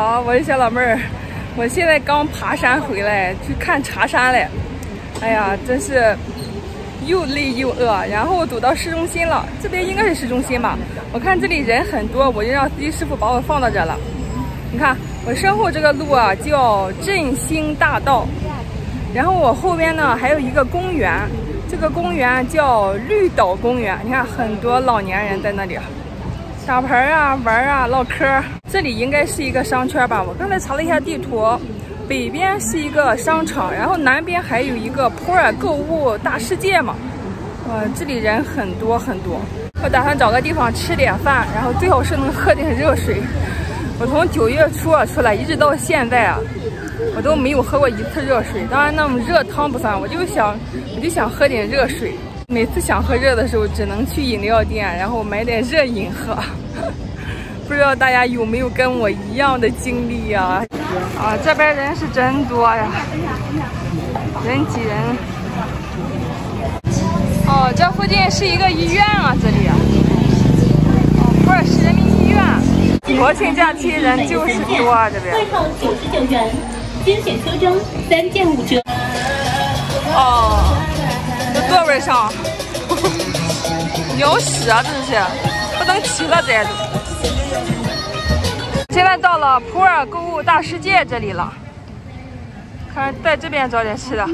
好，我是小老妹儿。我现在刚爬山回来，去看茶山嘞。哎呀，真是又累又饿。然后走到市中心了，这边应该是市中心吧？我看这里人很多，我就让司机师傅把我放到这了。你看我身后这个路啊，叫振兴大道。然后我后边呢还有一个公园，这个公园叫绿岛公园。你看很多老年人在那里。打牌啊，玩啊，唠嗑。这里应该是一个商圈吧？我刚才查了一下地图，北边是一个商场，然后南边还有一个普洱购物大世界嘛。呃，这里人很多很多。我打算找个地方吃点饭，然后最好是能喝点热水。我从九月初出来，一直到现在啊，我都没有喝过一次热水。当然，那种热汤不算，我就想，我就想喝点热水。每次想喝热的时候，只能去饮料店，然后买点热饮喝。不知道大家有没有跟我一样的经历呀？啊，这边人是真多呀，人挤人。哦，这附近是一个医院啊，这里。哦，不是，是人民医院。国庆假期人就是多啊，这边。会后九十九元，精选秋装三件五折。哦。座位上，鸟屎啊！真是不能骑了，这都。现在到了普洱购物大世界这里了，看在这边找点吃的。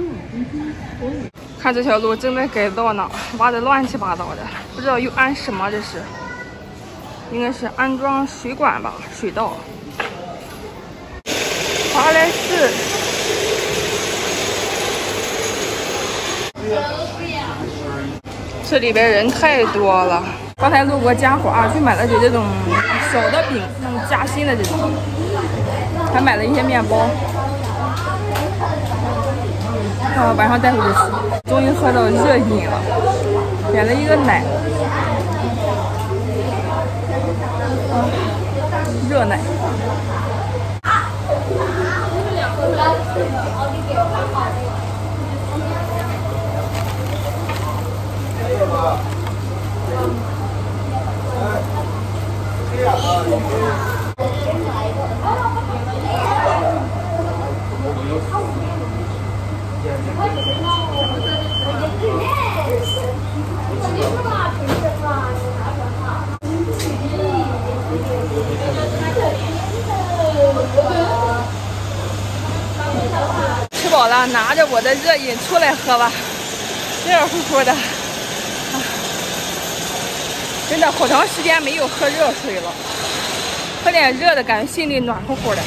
看这条路正在改造呢，挖的乱七八糟的，不知道又安什么？这是，应该是安装水管吧，水道。华莱士。这里边人太多了，刚才路过家华，去买了点这种小的饼，那种夹心的这种，还买了一些面包，啊，晚上带回去吃。终于喝到热饮了，点了一个奶，热奶。吃饱了，拿着我的热饮出来喝吧，热乎乎的。真的好长时间没有喝热水了，喝点热的，感觉心里暖乎乎的。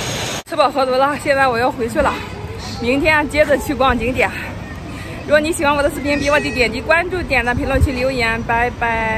吃饱喝足了，现在我要回去了，明天接着去逛景点。如果你喜欢我的视频，别忘记点击关注、点赞、评论区留言，拜拜。